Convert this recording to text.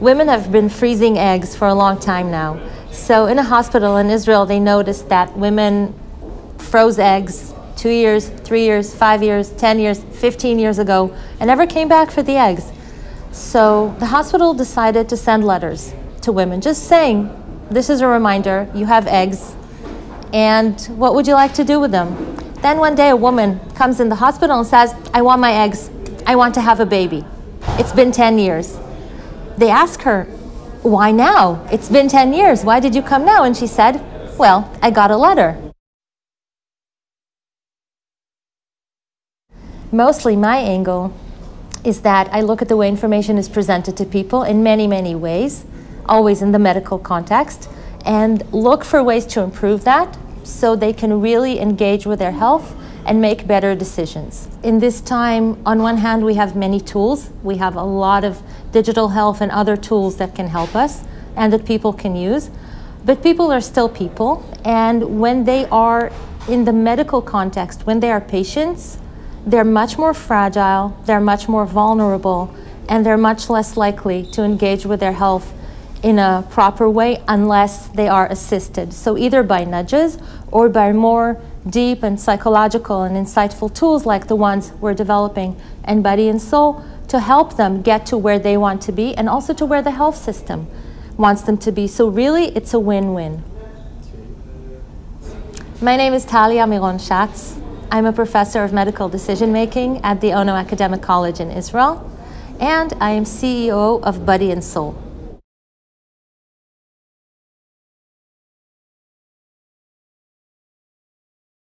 women have been freezing eggs for a long time now. So, in a hospital in Israel, they noticed that women froze eggs two years, three years, five years, 10 years, 15 years ago, and never came back for the eggs. So, the hospital decided to send letters to women just saying, This is a reminder, you have eggs, and what would you like to do with them? Then one day, a woman comes in the hospital and says, I want my eggs, I want to have a baby. It's been 10 years. They ask her, Why now? It's been 10 years. Why did you come now? And she said, Well, I got a letter. Mostly my angle is that I look at the way information is presented to people in many, many ways, always in the medical context, and look for ways to improve that so they can really engage with their health and make better decisions. In this time, on one hand, we have many tools. We have a lot of digital health and other tools that can help us and that people can use. But people are still people, and when they are in the medical context, when they are patients, they're much more fragile, they're much more vulnerable, and they're much less likely to engage with their health in a proper way unless they are assisted. So, either by nudges or by more deep and psychological and insightful tools like the ones we're developing in Buddy and Soul to help them get to where they want to be and also to where the health system wants them to be. So, really, it's a win win. My name is Talya Miron Shatz. I'm a professor of medical decision making at the Ono Academic College in Israel, and I am CEO of Buddy and Soul.